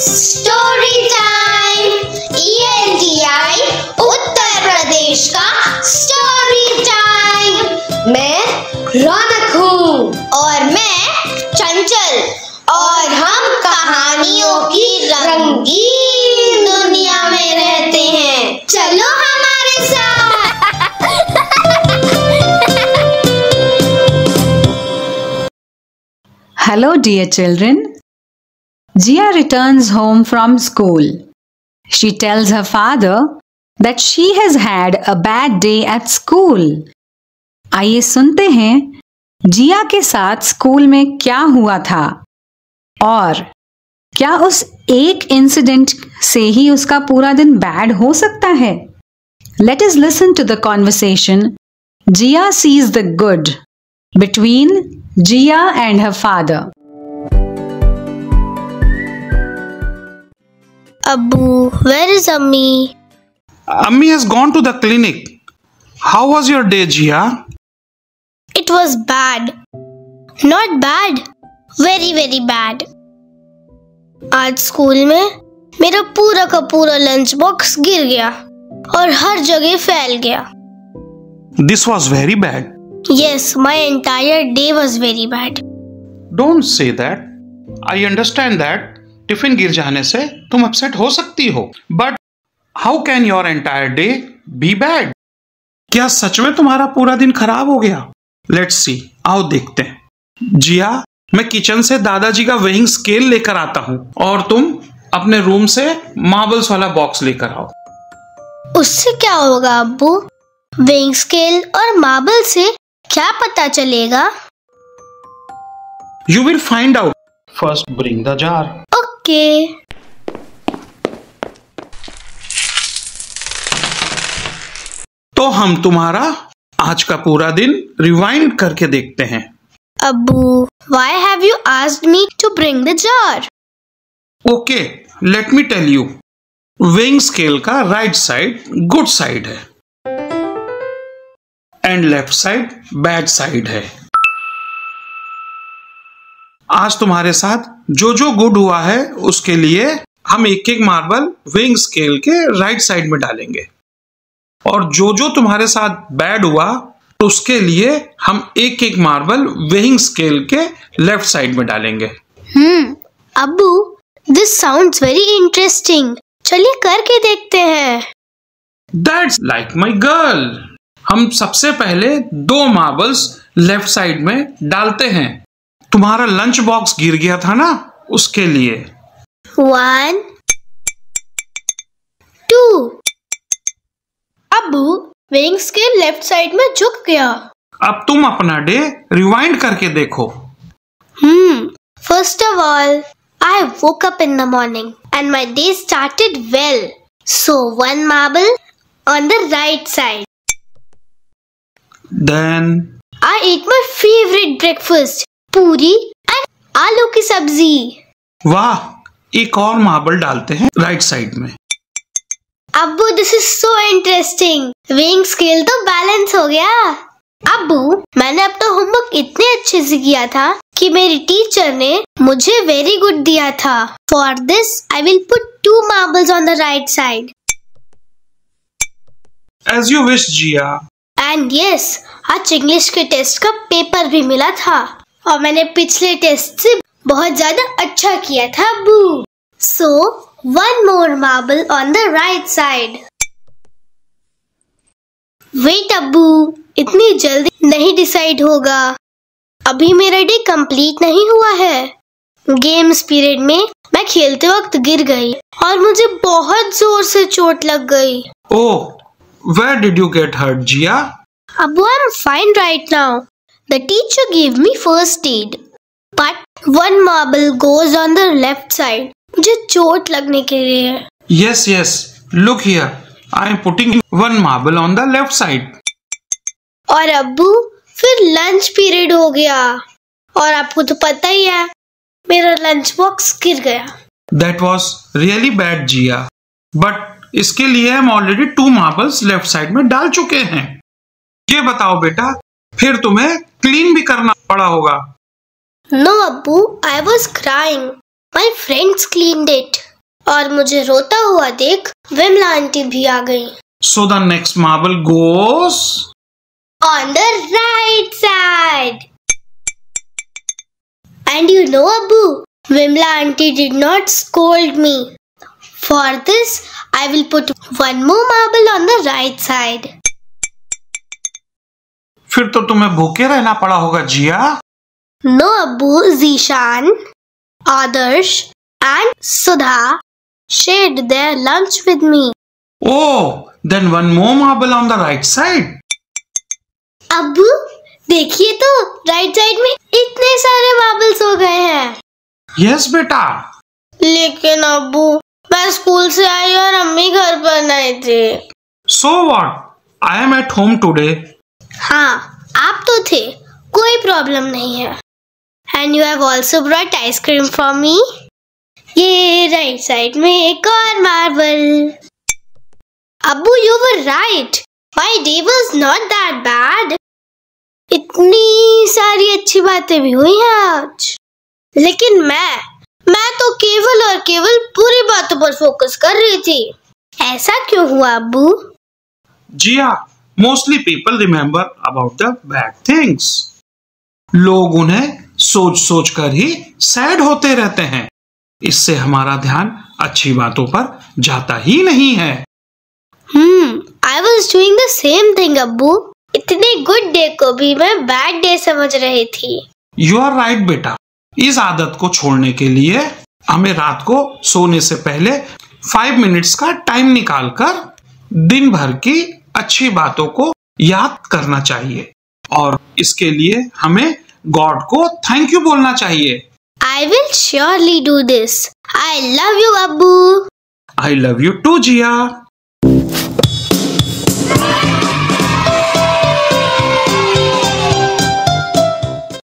Story time ईएनटीआई Uttar Pradesh का story time मैं रौनक Hello, dear children. Jia returns home from school. She tells her father that she has had a bad day at school. आइए सुनते हैं जिया के साथ school में क्या हुआ था और क्या उस एक इंसिडेंट से ही उसका पूरा दिन बैड हो सकता है let's listen to the conversation Jia sees the good between Jia and her father. Abu, where is Ammi? Ammi has gone to the clinic. How was your day, Jia? It was bad. Not bad. Very very bad. आज school में मेरा पूरा का पूरा lunch box गिर गया और हर जगह फैल गया This was very bad. Yes, my entire day was very bad. Don't say that. I understand that tiffin गिर जाने से तुम अपसेट हो सकती हो but how can your entire day be bad क्या सच में तुम्हारा पूरा दिन खराब हो गया? लेट्स सी आओ देखते हैं। जिया मैं किचन से दादाजी का वेइंग स्केल लेकर आता हूँ और तुम अपने रूम से मार्बल्स वाला बॉक्स लेकर आओ। उससे क्या होगा अब्बू? वेइंग स्केल और मार्बल से क्या पता चलेगा? You will find out first bring the jar okay. तो हम तुम्हारा आज का पूरा दिन रिवाइंड करके देखते हैं। Abu why have you asked me to bring the jar okay let me tell you weighing scale का राइट साइड गुड साइड है। And left side bad side है। आज तुम्हारे साथ जो जो गुड हुआ है उसके लिए हम एक एक मार्बल वेइंग स्केल के राइट साइड में डालेंगे। और जो जो तुम्हारे साथ बैड हुआ तो उसके लिए हम एक एक मार्बल वेइंग स्केल के लेफ़्ट साइड में डालेंगे। हम्म अब्बू दिस साउंड्स वेरी इंटरेस्टिंग चलिए करके देखते हैं। दैट्स लाइक माई गर्ल हम सबसे पहले दो मार्बल्स लेफ़्ट साइड में डालते हैं। तुम्हारा लंच बॉक्स गिर गया था ना? उसके लिए। वन टू अब्बू वेइंग स्केल लेफ़्ट साइड में झुक गया। अब तुम अपना डे रिवाइंड करके देखो। हम्म first of all I woke up in the morning and my day started well. So one marble on the right side. Then I ate my favorite breakfast, puri and आलू की सब्ज़ी. वाह एक और marble डालते हैं राइट साइड में। अब्बू this is so interesting weighing scale तो बैलेंस हो गया। अब्बू मैंने अपना होमवर्क इतने अच्छे से किया था कि मेरी टीचर ने मुझे वेरी गुड दिया था। For this I will put two marbles on the right side as you wish Jia and yes आज इंग्लिश के टेस्ट का पेपर भी मिला था। और मैंने पिछले टेस्ट से बहुत ज़्यादा अच्छा किया था अब्बू so one more marble on the right side wait Abu इतनी जल्दी नहीं डिसाइड होगा। अभी मेरा डे कंप्लीट नहीं हुआ है। गेम्स पीरियड में मैं खेलते वक्त गिर गई और मुझे बहुत ज़ोर से चोट लग गई। ओह where did you get hurt Jia Abu, I'm fine right now. The teacher gave me first aid. But one marble goes on the left side. मुझे चोट लगने के लिए है। Yes, yes. Look here. I am putting one marble on the left side. और अब्बू फिर lunch period हो गया और आपको तो पता ही है मेरा लंच बॉक्स गिर गया That was really bad, Jia. But इसके लिए हम already two marbles left side में डाल चुके हैं ये बताओ बेटा फिर तुम्हें क्लीन भी करना पड़ा होगा। No Abu I was crying my friends cleaned it और मुझे रोता हुआ देख विमला आंटी भी आ गई। So the next marble goes on the right side and you know Abu Vimla aunty did not scold me for this I will put one more marble on the right side फिर तो तुम्हें भूखे रहना पड़ा होगा Jia. No Abu Zeeshan Adarsh and Sudha shared they lunch with me oh then one more marble on the right side Abu देखिए तो right side में इतने सारे मार्बल्स हो गए हैं। यस बेटा। लेकिन अबू मैं स्कूल से आई और अम्मी घर पर नहीं थे। So what I am at home today हाँ आप तो थे। कोई प्रॉब्लम नहीं है। And you have also brought ice cream for me ये राइट साइड में एक और मार्बल अब्बू you were right my day was not that bad इतनी सारी अच्छी बातें भी हुई हैं आज। लेकिन मैं मैं तो केवल और केवल पूरी बातों पर फोकस कर रही थी। ऐसा क्यों हुआ, अबू? जी Jia mostly people remember about the bad things लोग उन्हें सोच सोच कर ही सैड होते रहते हैं। इससे हमारा ध्यान अच्छी बातों पर जाता ही नहीं है। हम्म I was doing the same thing अब्बू इतने गुड डे को भी मैं बैड डे समझ रही थी। यू आर राइट बेटा। इस आदत को छोड़ने के लिए हमें रात को सोने से पहले फाइव मिनट्स का टाइम निकालकर दिन भर की अच्छी बातों को याद करना चाहिए। और इसके लिए हमें गॉड को थैंक यू बोलना चाहिए। I will surely do this I love you Abu I love you too Jia.